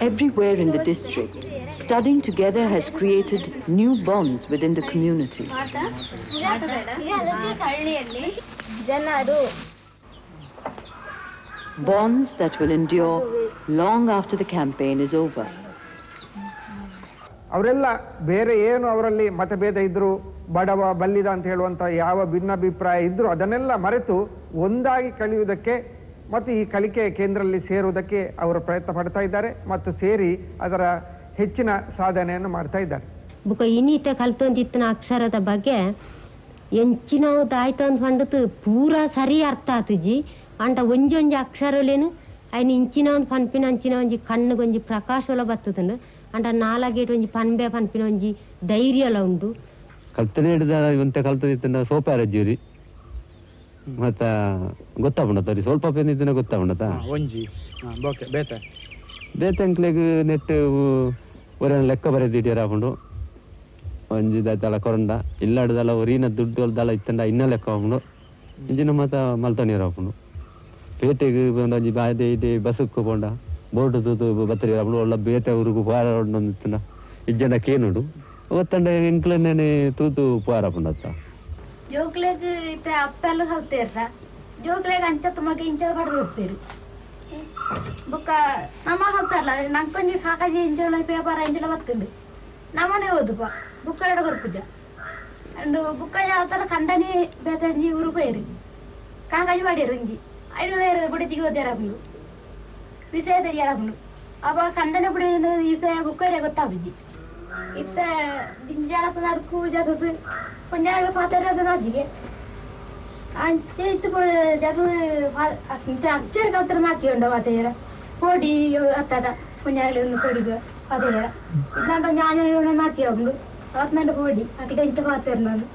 Everywhere in the district, studying together has created new bonds within the community. ಜನರು Bonds that will endure long after the campaign is over ಅವರೆಲ್ಲ ಬೇರೆ ಏನು ಅವರಲ್ಲಿ ಮತಭೇದ ಇದ್ರು ಬಡವ ಬಲ್ಲಿದ ಅಂತ ಹೇಳುವಂಥ ಯಾವ ಭಿನ್ನಾಭಿಪ್ರಾಯ ಇದ್ರು ಅದನ್ನೆಲ್ಲ ಮರೆತು ಒಂದಾಗಿ ಕಲಿಯುವುದಕ್ಕೆ ಮತ್ತು ಈ ಕಲಿಕೆ ಕೇಂದ್ರದಲ್ಲಿ ಸೇರುವುದಕ್ಕೆ ಅವರು ಪ್ರಯತ್ನ ಪಡ್ತಾ ಇದ್ದಾರೆ ಮತ್ತು ಸೇರಿ ಅದರ ಹೆಚ್ಚಿನ ಸಾಧನೆಯನ್ನು ಮಾಡ್ತಾ ಇದ್ದಾರೆ. ಬುಕ ಇನ್ನಿತ ಕಲ್ತೊಂದಿತ್ತಿನ ಅಕ್ಷರದ ಬಗ್ಗೆ ಎಂಚಿನವು ಆಯ್ತು ಅಂತ ಪಂಡತು ಪೂರ ಸರಿ ಅರ್ಥ ಆತುಜಿ ಅಂಟ ಒಂಜಿ ಒಂಜಿ ಅಕ್ಷರಲೇನು ಆಯ್ನ ಇಂಚಿನ ಒಂದು ಪನ್ಪಿನ ಅಂಚಿನ ಒಂಜಿ ಕಣ್ಣಿಗೊಂಜಿ ಪ್ರಕಾಶಲ ಬತ್ತುಂಡು ಅಂಟ ನಾಲಾಗೇಟ್ ಒಂಜಿ ಪನ್ಬೆ ಪನ್ಪಿನ ಒಂಜಿ ಧೈರ್ಯಲ ಉಂಡು. ಕಲ್ತನೆ ಹಿಡಿದ ಒಂತೆ ಸೋಪ್ಯಾರ ಜೀರಿ ಮತ್ತ ಗೊತ್ತಾಪುಂಡತ ಅವ್ರಿಗೆ ಸ್ವಲ್ಪ ಪೇನಿದ್ದನ ಗೊತ್ತಾಪುಂಡತ ಒಂಜಿ. ಓಕೆ ಬೇತೆ. ಬೇತೆ ಅಂಕ್ಲೆಗ್ ನೆಟ್ ಒರ ಲೆಕ್ಕ ಬರೆದಿಟ್ಟಿಯರ ಆಪುಂಡು ಒಂಜಿ ದಾಯ್ತಲ ಕೊರಂಡ ಇಲ್ಲಾಡ್ದಲ ಒರಿನ ದುಡ್ಡು ಹೊಲ್ದಲ್ಲ ಇತ್ತಂಡ ಇನ್ನ ಲೆಕ್ಕ ಆಪುಂಡು ಇಂಜಿನ ಮತ ಹಾಕೊಂಡು ಆಪುಂಡು ಪೇಟೆಗ್ ಒಂಜಿ ಬಾಯ್ದೆ ಇದೆ, ಬಸ್ಸಕ್ಕೆ ಪೋಂಡ ಬೋರ್ಡ್ ತೂತು ಬತ್ತರಿ ಆಪುಂಡು ಒಳ್ಳ ಬೇತೆ ಊರಿಗೂ ಪಾರ ಇಜ್ಜನ ಕೇನುಡು, ಅವತ್ತಂಡ ಎಂಕ್ಲೆನೆ ತೂತು ಪಾರಾಪುಂಡತ್ತ ಜೋಕ್ಲೆಗ್ ಇತ್ತ ಅಪ್ಪೆಲ್ಲ ಕಲ್ತೇರ್ರ ಜೋಕ್ಲೆಗ್ ಅಂಚ ಮಗ ಇಂಚ ಬಡ್ದು ಇರ್ತೀರಿ ಬುಕ್ಕ ನಮ್ಮ ಕಲ್ತಾರಲ್ಲ ನಂಕೊಂಜಿ ಕಾಕಾಜಿ ಇಂಚಲ ಪೇಪರ್ ಇಂಚಲ ಬತ್ಕಂಡು. ನಮ್ಮನೆ ಓದುಪ ಬುಕ್ಕ ಎರಡು ಗೊರ್ಪುಜ ಅಂಡ್ ಬುಕ್ಕ ಯಾವತರ ಕಂಡನಿ ಬೇತಂಜಿ ಊರು ಪೇರಿ ಕಾಕಾಜಿ ಬಾಡಿಯರು ಒಂಜಿ ಐದು ಬುಡತಿಗೆ ಓದ್ಯಾರಪ್ಪು ವಿಷಯ ತೆರಿಯಾರಪ್ಪು ಅವ ಕಂಡನೆ ಬುಡ ವಿಷಯ ಬುಕ್ಕ ಗೊತ್ತಾಗುಜಿ ಇತ್ತ ದಿಂಜಾಲದ ನಡ್ಕು ಜಗದು ಕೊಂಜಾಗ ಪಾತ್ರ ನಾಚಿಗೆ ಅಂಚೆ ಇತ್ತು ಜಗು ಅಕ್ಷರ ಕಲ್ತರ ನಾಚಿ ಉಂಡ ಪಾತೆಯರ ಕೋಡಿ ಅತ್ತದ ಕೊಂಜಾಗಲಿ ಒಂದು ಕೋಡಿಗ ಪಾತೆಯರ ಇದ್ದಂಟ ஞான ನಾಚಿ ಉಂಡು ಅವತ್ನಂಡ ಓಡಿ ಅಕ್ಕಿಟ ಇಂತ ಮಾತಾಡ್ ನಾನು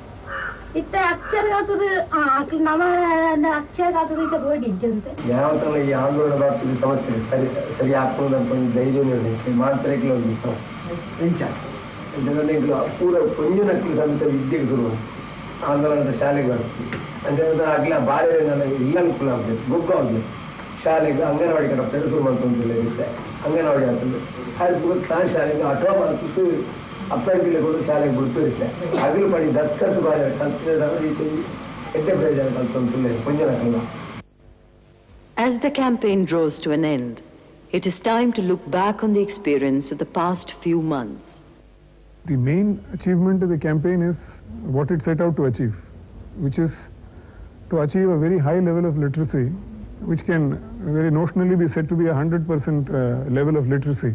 ಇತ್ತ ಅಕ್ಷರ ಕಾತದು ಅಕ್ಕಿನ ನಮ್ಮ ಅಕ್ಷರ ಕಾತದು ಇತ್ತ ಓಡಿ ಇದ್ದಂತೆ. ಯಾವ ತರ ಈ ಆಂದೋಲನ ಮಾಡ್ತೀವಿ ಸಮಸ್ಯೆ ಸರಿ ಸರಿ ಆಗ್ತದೆ ಅಂತ ಒಂದು ಧೈರ್ಯ ನೋಡಿ ಮಾಡ್ತಾರೆ ಒಂದು ಎಂಚ. ನನಗೆ ಪೂರ ಪೊಂಜಿನಕ್ಕಲು ಸಮೇತ ವಿದ್ಯೆಗೆ ಶುರು ಆಂದೋಲನದ ಶಾಲೆಗೆ ಬರ್ತೀವಿ. ಅಂದ್ರೆ ಆಗ್ಲ ಬಾರಿ ನನಗೆ ಇಲ್ಲ ಅನುಕೂಲ ಆಗ್ಬೇಕು ಗೊಬ್ಬ ಆಗ್ಬೇಕು. ಶಾಲೆಗೆ ಅಂಗನವಾಡಿ ಕಡೆ ಪೆರಸು ಮಾಡ್ಕೊಂತಿಲ್ಲ ಇರುತ್ತೆ. ಅಂಗನವಾಡಿ ಆಗ್ತದೆ. ಅದು ನಾನು ಶಾಲೆಗೆ ಆಟೋ ಮಾಡ್ತಿತ್ತು ಅಪ್ಪಂಗಿಲ್ಲ ಕೂಡ ಶಾಲೆಗೆ ಬಿಡ್ತಿರುತ್ತೆ ಹಗಲು ಮಾಡಿ ದಸ್ಕತ್ತು ಬಾರಿ ಕಲ್ತಿದ್ದ ರೀತಿ ಎಡ್ಡೆ ಪ್ರಯೋಜನ ಕಲ್ತಂತಿಲ್ಲ ಪೊಂಜನಕ್ಕಲ್ಲ As the campaign draws to an end, it is time to look back on the experience of the past few months. The main achievement of the campaign is what it set out to achieve, which is to achieve a very high level of literacy, which can very notionally be said to be a 100% uh, level of literacy.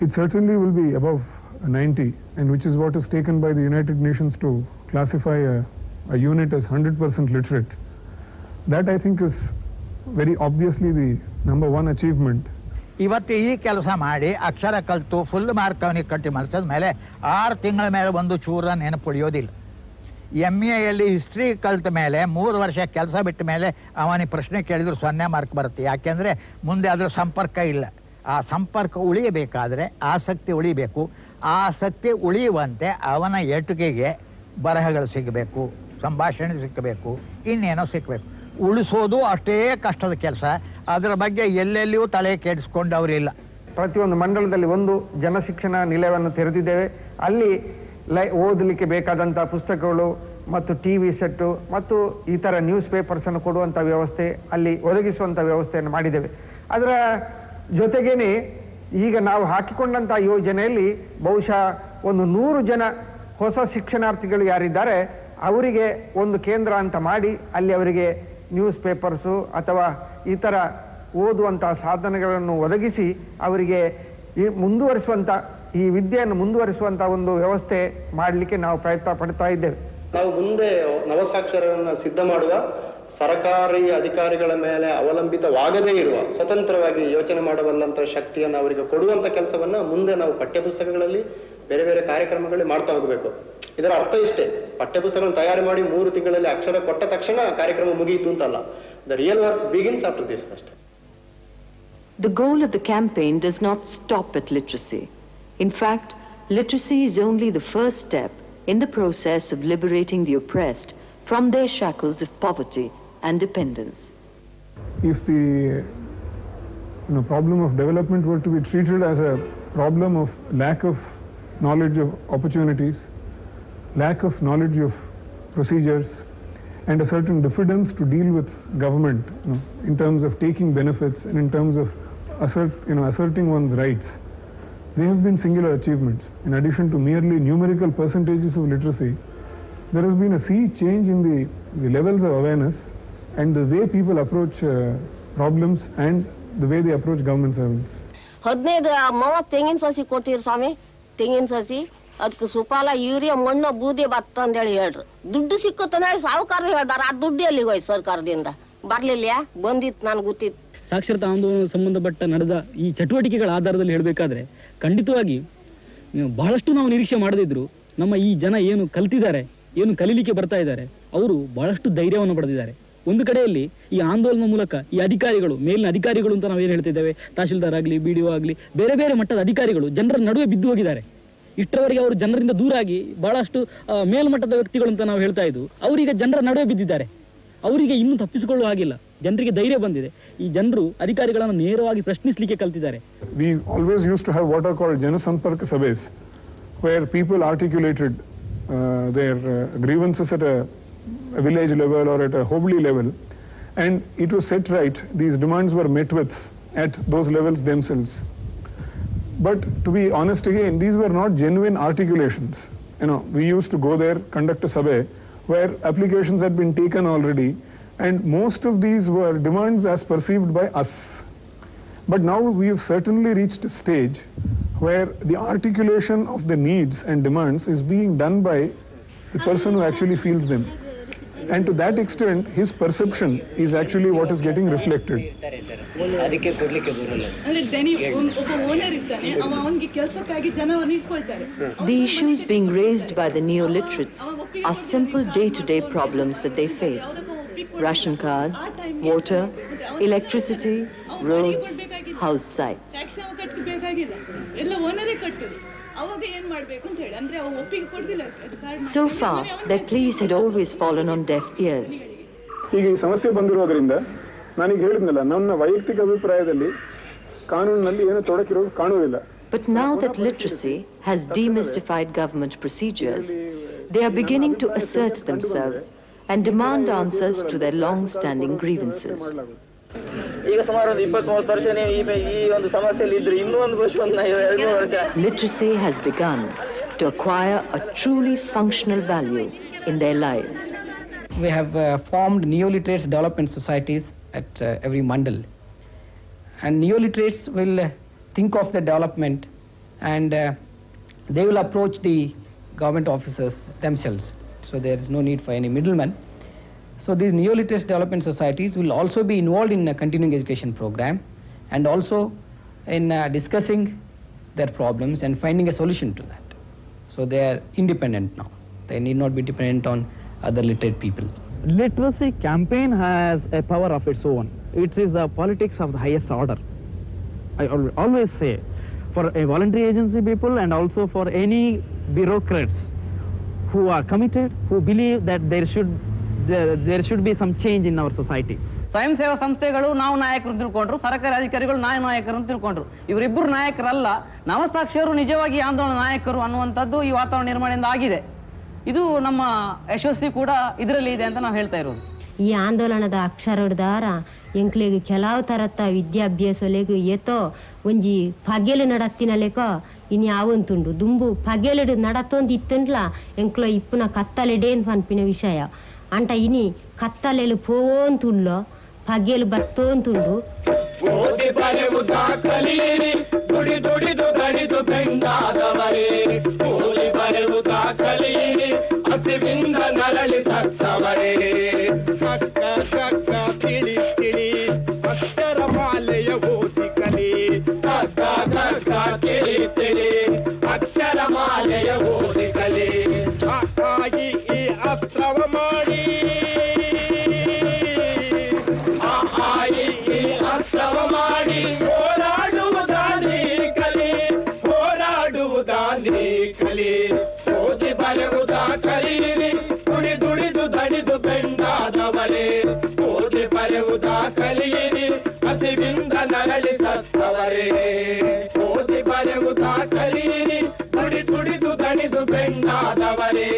It certainly will be above 90, and which is what is taken by the United Nations to classify a, a unit as 100% literate. That I think is very obviously the number one achievement ಇವತ್ತು ಈ ಕೆಲಸ ಮಾಡಿ ಅಕ್ಷರ ಕಲಿತು full mark ಅವನಿಗೆ ಕಟ್ಟಿ ಮನಸ್ಸದ ಮೇಲೆ ಆರು ತಿಂಗಳ ಮೇಲೆ ಒಂದು ಚೂರ ನೆನಪು ಉಳಿಯೋದಿಲ್ಲ ಎಂ ಎಲ್ಲಿ ಹಿಸ್ಟ್ರಿ ಕಲ್ತ ಮೇಲೆ ಮೂರು ವರ್ಷ ಕೆಲಸ ಬಿಟ್ಟ ಮೇಲೆ ಅವನಿಗೆ ಪ್ರಶ್ನೆ ಕೇಳಿದ್ರು ಸೊನ್ನೆ ಮಾರ್ಕ್ ಬರುತ್ತೆ ಯಾಕೆಂದರೆ ಮುಂದೆ ಅದರ ಸಂಪರ್ಕ ಇಲ್ಲ ಆ ಸಂಪರ್ಕ ಉಳಿಯಬೇಕಾದರೆ ಆಸಕ್ತಿ ಉಳಿಬೇಕು. ಆಸಕ್ತಿ ಉಳಿಯುವಂತೆ ಅವನ ಎಟುಕೆಗೆ ಬರಹಗಳು ಸಿಗಬೇಕು, ಸಂಭಾಷಣೆ ಸಿಕ್ಕಬೇಕು ಇನ್ನೇನೋ ಸಿಕ್ಕಬೇಕು ಉಳಿಸೋದು ಅಷ್ಟೇ ಕಷ್ಟದ ಕೆಲಸ. ಅದರ ಬಗ್ಗೆ ಎಲ್ಲೆಲ್ಲಿಯೂ ತಲೆ ಕೆಡಿಸ್ಕೊಂಡವರಿಲ್ಲ ಪ್ರತಿಯೊಂದು ಮಂಡಲದಲ್ಲಿ ಒಂದು ಜನಶಿಕ್ಷಣ ನಿಲಯವನ್ನು ತೆರೆದಿದ್ದೇವೆ. ಅಲ್ಲಿ ಲೈ ಓದಲಿಕ್ಕೆ ಬೇಕಾದಂಥ ಪುಸ್ತಕಗಳು ಮತ್ತು ಟಿ ವಿ ಸೆಟ್ಟು ಮತ್ತು ಇತರ ನ್ಯೂಸ್ ಪೇಪರ್ಸನ್ನು ಕೊಡುವಂಥ ವ್ಯವಸ್ಥೆ, ಅಲ್ಲಿ ಒದಗಿಸುವಂಥ ವ್ಯವಸ್ಥೆಯನ್ನು ಮಾಡಿದ್ದೇವೆ. ಅದರ ಜೊತೆಗೇನೆ ಈಗ ನಾವು ಹಾಕಿಕೊಂಡಂಥ ಯೋಜನೆಯಲ್ಲಿ ಬಹುಶಃ ಒಂದು ನೂರು ಜನ ಹೊಸ ಶಿಕ್ಷಣಾರ್ಥಿಗಳು ಯಾರಿದ್ದಾರೆ, ಅವರಿಗೆ ಒಂದು ಕೇಂದ್ರ ಅಂತ ಮಾಡಿ ಅಲ್ಲಿ ಅವರಿಗೆ ನ್ಯೂಸ್ ಪೇಪರ್ಸು ಅಥವಾ ಇತರ ಓದುವಂಥ ಸಾಧನಗಳನ್ನು ಒದಗಿಸಿ ಅವರಿಗೆ ಈ ಮುಂದುವರಿಸುವಂಥ ಈ ವಿದ್ಯೆಯನ್ನು ಮುಂದುವರಿಸುವಂಥ ಒಂದು ವ್ಯವಸ್ಥೆ ಮಾಡಲಿಕ್ಕೆ ನಾವು ಪ್ರಯತ್ನ ಪಡ್ತಾ ಇದ್ದೇವೆ. ನಾವು ಮುಂದೆ ನವಸಾಕ್ಷರರನ್ನು ಸಿದ್ಧ ಮಾಡುವ ಸರಕಾರಿ ಅಧಿಕಾರಿಗಳ ಮೇಲೆ ಅವಲಂಬಿತವಾಗದೇ ಇರುವ ಸ್ವತಂತ್ರವಾಗಿ ಯೋಚನೆ ಮಾಡಬಲ್ಲಂತ ಶಕ್ತಿಯನ್ನು ಅವರಿಗೆ ಕೊಡುವಂತ ಕೆಲಸವನ್ನ ಮುಂದೆ ನಾವು ಪಠ್ಯಪುಸ್ತಕಗಳಲ್ಲಿ ಬೇರೆ ಬೇರೆ ಕಾರ್ಯಕ್ರಮಗಳಲ್ಲಿ ಮಾಡ್ತಾ ಹೋಗಬೇಕು ಇದರ ಅರ್ಥ ಇಷ್ಟೇ ಪಠ್ಯಪುಸ್ತಕಗಳನ್ನು ತಯಾರು ಮಾಡಿ ಮೂರು ತಿಂಗಳಲ್ಲಿ ಅಕ್ಷರ ಕೊಟ್ಟ ತಕ್ಷಣ ಕಾರ್ಯಕ್ರಮ ಮುಗಿಯಿತು ಅಂತಲ್ಲ the real work begins after this ಅಷ್ಟೇ The goal of the campaign does not stop at literacy. In fact, literacy is only the first step in the process of liberating the oppressed from their shackles of poverty and dependence. if the you know, problem of development were to be treated as a problem of lack of knowledge of opportunities, lack of knowledge of procedures, and a certain diffidence to deal with government you know, in terms of taking benefits and in terms of assert, you know, asserting one's rights. They have been singular achievements. In addition to merely numerical percentages of literacy, there has been a sea change in the, the levels of awareness and the way people approach uh, problems and the way they approach government servants. ಹದಿನೈದು ತೆಂಗಿನ ಸಸಿ ಕೊಟ್ಟಿರಿ ಸ್ವಾಮಿ. ತೆಂಗಿನ ಸಸಿ ಅದಕ್ಕೆ ಸುಪಾಲ urea ಮಣ್ಣು ಬೂದಿ ಭತ್ತ ಅಂತೇಳಿ ಹೇಳ್ರಿ. ದುಡ್ಡು ಸಿಕ್ಕುತ್ತಂದ್ರೆ ಸಾಹುಕಾರ ಹೇಳ್ದಾರ. ಆ ದುಡ್ಡು ಎಲ್ಲಿಗೆ ಹೋಯ್ತು ಸರ್ಕಾರದಿಂದ? ಬರ್ಲಿಲ್ಲ ಬಂದಿತ್ತು ನನ್ಗೆ ಗೊತ್ತಿತ್ತು. ಸಾಕ್ಷರತಾ ಆಂದೋಲನ ಸಂಬಂಧಪಟ್ಟ ನಡೆದ ಈ ಚಟುವಟಿಕೆಗಳ ಆಧಾರದಲ್ಲಿ ಹೇಳಬೇಕಾದ್ರೆ ಖಂಡಿತವಾಗಿ ನೀವು ಬಹಳಷ್ಟು ನಾವು ನಿರೀಕ್ಷೆ ಮಾಡದಿದ್ರು ನಮ್ಮ ಈ ಜನ ಏನು ಕಲ್ತಿದ್ದಾರೆ ಏನು ಕಲೀಲಿಕ್ಕೆ ಬರ್ತಾ ಇದ್ದಾರೆ ಅವರು ಬಹಳಷ್ಟು ಧೈರ್ಯವನ್ನು ಪಡೆದಿದ್ದಾರೆ. ಒಂದು ಕಡೆಯಲ್ಲಿ ಈ ಆಂದೋಲನ ಮೂಲಕ ಈ ಅಧಿಕಾರಿಗಳು ಮೇಲಿನ ಅಧಿಕಾರಿಗಳು ಅಂತ ನಾವು ಏನು ಹೇಳ್ತಿದ್ದೇವೆ ತಹಶೀಲ್ದಾರ್ ಆಗಲಿ ಬಿ ಡಿ ಆಗಲಿ ಬೇರೆ ಬೇರೆ ಮಟ್ಟದ ಅಧಿಕಾರಿಗಳು ಜನರ ನಡುವೆ ಬಿದ್ದು ಹೋಗಿದ್ದಾರೆ. ಇಷ್ಟರವರೆಗೆ ಅವರು ಜನರಿಂದ ದೂರಾಗಿ ಬಹಳಷ್ಟು ಮೇಲ್ಮಟ್ಟದ ವ್ಯಕ್ತಿಗಳು ಅಂತ ನಾವು ಹೇಳ್ತಾ ಇದ್ವು. ಅವರೀಗ ಜನರ ನಡುವೆ ಬಿದ್ದಿದ್ದಾರೆ. ಅವರಿಗೆ ಇನ್ನೂ ತಪ್ಪಿಸಿಕೊಳ್ಳುವ ಹಾಗಿಲ್ಲ. ಜನರಿಗೆ ಧೈರ್ಯ ಬಂದಿದೆ. ಈ ಜನರು ಅಧಿಕಾರಿಗಳನ್ನು ನೇರವಾಗಿ ಪ್ರಶ್ನಿಸಲಿಕ್ಕೆ ಕಲ್ತಿದ್ದಾರೆ. We always use to have what are called ಜನಸಂಪರ್ಕ ಸಭೆಸ್ people articulated uh, their uh, grievances at a, a village level or at a Hobli level, and it was set right. These demands were met with at those levels themselves. But to be honest again, these were not genuine articulations. You know, we used to go there, conduct a survey, where applications had been taken already, and most of these were demands as perceived by us. But now we have certainly reached a stage where the articulation of the needs and demands is being done by the person who actually feels them. And to that extent, his perception is actually what is getting reflected. The issues being raised by the neoliterates are simple day-to-day -day problems that they face. Ration cards, water, electricity, roads, house sites. Tax ನಾವು ಕಟ್ಟಬೇಕಾಗಿಲ್ಲ ಎಲ್ಲ ಓನರೇ ಕಟ್ಟುದು ಅವಾಗ ಏನ್ ಮಾಡ್ಬೇಕು ಅಂತ ಹೇಳಿ ಅಂದ್ರೆ ಅವ ಒಪ್ಪಿಗೆ ಕೊಡ್ತಿಲ್ಲ ಅದು ಕಾರಣ So far, their pleas had always fallen on deaf ears. ಈಗ ಈ ಸಮಸ್ಯೆ ಬಂದಿರೋದ್ರಿಂದ ನಾನೀಗ ಹೇಳಿದ್ನಲ್ಲ ನನ್ನ ವೈಯಕ್ತಿಕ ಅಭಿಪ್ರಾಯದಲ್ಲಿ ಕಾನೂನಿನಲ್ಲಿ ಏನು ತೊಡಕಿರೋದು ಕಾಣುವುದಿಲ್ಲ But now that literacy has demystified government procedures, they are beginning to assert themselves and demand answers to their long-standing grievances. Literacy has begun to acquire a truly functional value in their lives. We have uh, formed neoliterates development societies at uh, every mandal. And neoliterates will uh, think of the development and uh, they will approach the government officers themselves. So there is no need for any middleman. So these neoliterates development societies will also be involved in a continuing education program and also in uh, discussing their problems and finding a solution to that. So they are independent now. They need not be dependent on other literate people. Literacy campaign has a power of its own. It is the politics of the highest order. I al- always say, for a voluntary agency people and also for any bureaucrats who are committed, who believe that there should there, there should be some change in our society. ಸ್ವಯಂ ಸೇವಾ ಸಂಸ್ಥೆಗಳು ನಾವು ನಾಯಕರು ತಿಳ್ಕೊಂಡ್ರು ಸರ್ಕಾರಿ ಅಧಿಕಾರಿಗಳು ನಾವು ನಾಯಕರು ಅಂತ ತಿಳ್ಕೊಂಡ್ರು. ಇವರಿಬ್ಬರು ನಾಯಕರಲ್ಲ ನವಸಾಕ್ಷಿಯರು ನಿಜವಾಗಿ ಆಂದೋಲನ ನಾಯಕರು ಅನ್ನುವಂಥದ್ದು ಈ ವಾತಾವರಣ ನಿರ್ಮಾಣದಿಂದ ಆಗಿದೆ. ಇದು ನಮ್ಮ ಯಶಸ್ವಿ ಕೂಡ ಇದರಲ್ಲಿ ಇದೆ ಅಂತ ನಾವು ಹೇಳ್ತಾ ಇರೋದು. ಈ ಆಂದೋಲನದ ಅಕ್ಷರದಾರ ಎಂಕ್ಲೆಗ್ ಕೆಲವು ತರತ್ತ ವಿದ್ಯಾಭ್ಯಾಸಲೆಗ್ ಏತೋ ಒಂಜಿ ಪಗೆಲು ನಡತ್ತಿನಲೆಕ ಇನ್ ಯಾವಂತುಂಡು ದುಂಬು ಪಗೆಲು ನಡತೊಂದು ಇತ್ತುಂಡ್ಲ ಎಂಕ್ಲ ಇಪ್ಪುನ ಕತ್ತಲೆಡೇನ್ ಪನ್ಪಿನ ವಿಷಯ ಅಂಟ ಇನಿ ಕತ್ತಲೆಲು ಪೋವಂತುಳ್ಳೋ ಪಗೆಲು ಬತ್ತೋಂತುಂಡು ಓದಿ ಬರೆಯುವುದ ಕಲಿಯಿರಿ ದುಡಿ ದುಡಿದು ಗಡಿದು ಕಕ್ಕ ತಿಳಿ ತಿಳಿ ಅಕ್ಷರ ಮಾಲೆಯ ಓದಿ ದಣಿದು ಬೆಂದಾದವರೇ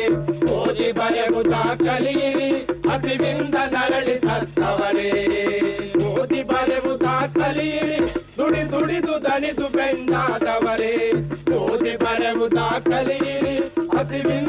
ಓದಿ ಬರೆಯುವುದ ಕಲಿಯಿರಿ ಹಸಿವಿಂದ ನರಳಿ ಸತ್ತವರೇ ಓದಿ ಬರೆಯುವುದ ಕಲಿಯಿರಿ ದುಡಿ ದುಡಿದು ದಣಿದು ಬೆಂದಾದವರೇ ಓದಿ ಬರೆಯುವುದ ಕಲಿಯಿರಿ ಹಸಿವಿಂದ ನರಳಿ ಸತ್ತವರೇ